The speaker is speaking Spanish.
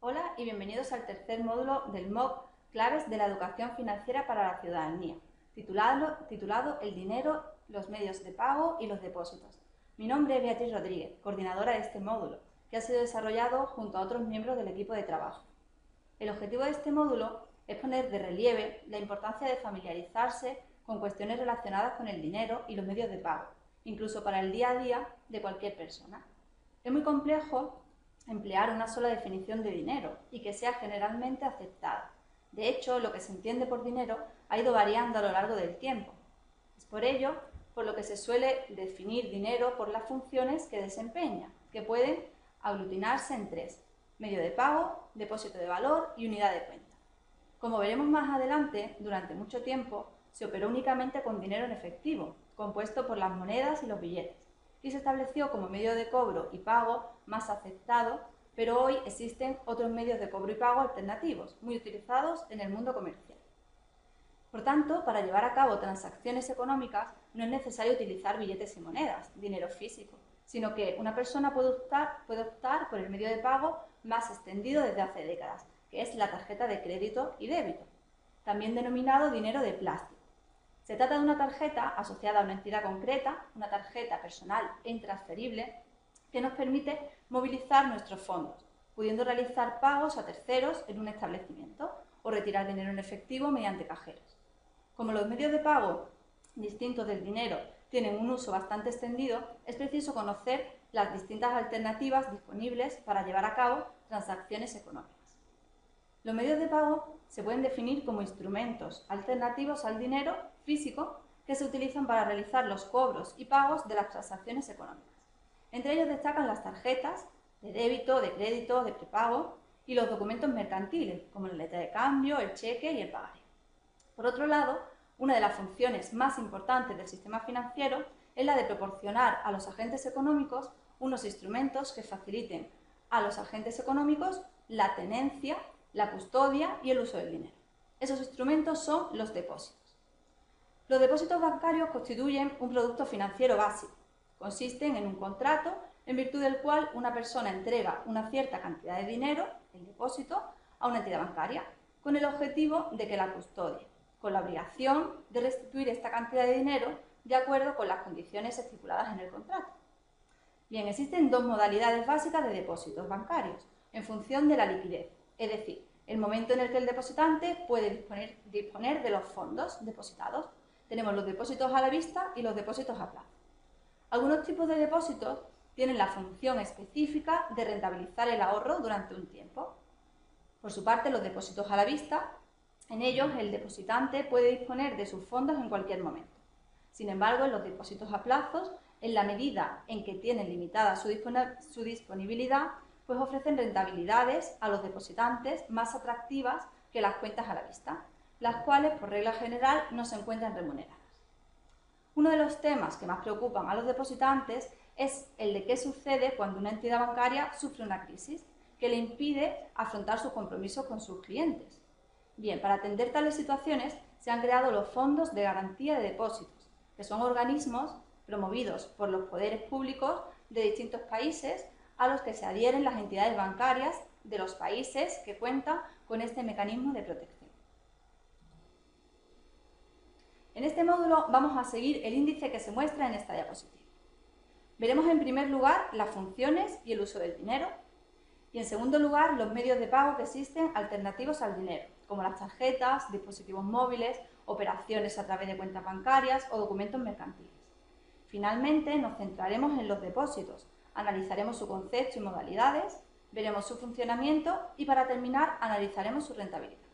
Hola y bienvenidos al tercer módulo del MOOC Claves de la Educación Financiera para la Ciudadanía, titulado, El dinero, los medios de pago y los depósitos. Mi nombre es Beatriz Rodríguez, coordinadora de este módulo, que ha sido desarrollado junto a otros miembros del equipo de trabajo. El objetivo de este módulo es poner de relieve la importancia de familiarizarse con cuestiones relacionadas con el dinero y los medios de pago, incluso para el día a día de cualquier persona. Es muy complejo emplear una sola definición de dinero y que sea generalmente aceptada. De hecho, lo que se entiende por dinero ha ido variando a lo largo del tiempo. Es por ello por lo que se suele definir dinero por las funciones que desempeña, que pueden aglutinarse en tres, medio de pago, depósito de valor y unidad de cuenta. Como veremos más adelante, durante mucho tiempo se operó únicamente con dinero en efectivo, compuesto por las monedas y los billetes y se estableció como medio de cobro y pago más aceptado, pero hoy existen otros medios de cobro y pago alternativos, muy utilizados en el mundo comercial. Por tanto, para llevar a cabo transacciones económicas no es necesario utilizar billetes y monedas, dinero físico, sino que una persona puede optar, puede optar por el medio de pago más extendido desde hace décadas, que es la tarjeta de crédito y débito, también denominado dinero de plástico se trata de una tarjeta asociada a una entidad concreta, una tarjeta personal e intransferible, que nos permite movilizar nuestros fondos, pudiendo realizar pagos a terceros en un establecimiento o retirar dinero en efectivo mediante cajeros. Como los medios de pago distintos del dinero tienen un uso bastante extendido, es preciso conocer las distintas alternativas disponibles para llevar a cabo transacciones económicas. Los medios de pago se pueden definir como instrumentos alternativos al dinero físico que se utilizan para realizar los cobros y pagos de las transacciones económicas. Entre ellos destacan las tarjetas de débito, de crédito, de prepago y los documentos mercantiles, como la letra de cambio, el cheque y el pagaje. Por otro lado, una de las funciones más importantes del sistema financiero es la de proporcionar a los agentes económicos unos instrumentos que faciliten a los agentes económicos la tenencia, la custodia y el uso del dinero. Esos instrumentos son los depósitos. Los depósitos bancarios constituyen un producto financiero básico. Consisten en un contrato en virtud del cual una persona entrega una cierta cantidad de dinero, el depósito, a una entidad bancaria, con el objetivo de que la custodie, con la obligación de restituir esta cantidad de dinero de acuerdo con las condiciones estipuladas en el contrato. Bien, existen dos modalidades básicas de depósitos bancarios, en función de la liquidez, es decir, el momento en el que el depositante puede disponer, de los fondos depositados tenemos los depósitos a la vista y los depósitos a plazo. Algunos tipos de depósitos tienen la función específica de rentabilizar el ahorro durante un tiempo. Por su parte, los depósitos a la vista, en ellos el depositante puede disponer de sus fondos en cualquier momento. Sin embargo, en los depósitos a plazos, en la medida en que tienen limitada su, disponibilidad, pues ofrecen rentabilidades a los depositantes más atractivas que las cuentas a la vista las cuales por regla general no se encuentran remuneradas. Uno de los temas que más preocupan a los depositantes es el de qué sucede cuando una entidad bancaria sufre una crisis que le impide afrontar sus compromisos con sus clientes. Bien, para atender tales situaciones se han creado los fondos de garantía de depósitos, que son organismos promovidos por los poderes públicos de distintos países a los que se adhieren las entidades bancarias de los países que cuentan con este mecanismo de protección. En este módulo vamos a seguir el índice que se muestra en esta diapositiva. Veremos en primer lugar las funciones y el uso del dinero y en segundo lugar los medios de pago que existen alternativos al dinero, como las tarjetas, dispositivos móviles, operaciones a través de cuentas bancarias o documentos mercantiles. Finalmente nos centraremos en los depósitos, analizaremos su concepto y modalidades, veremos su funcionamiento y para terminar analizaremos su rentabilidad.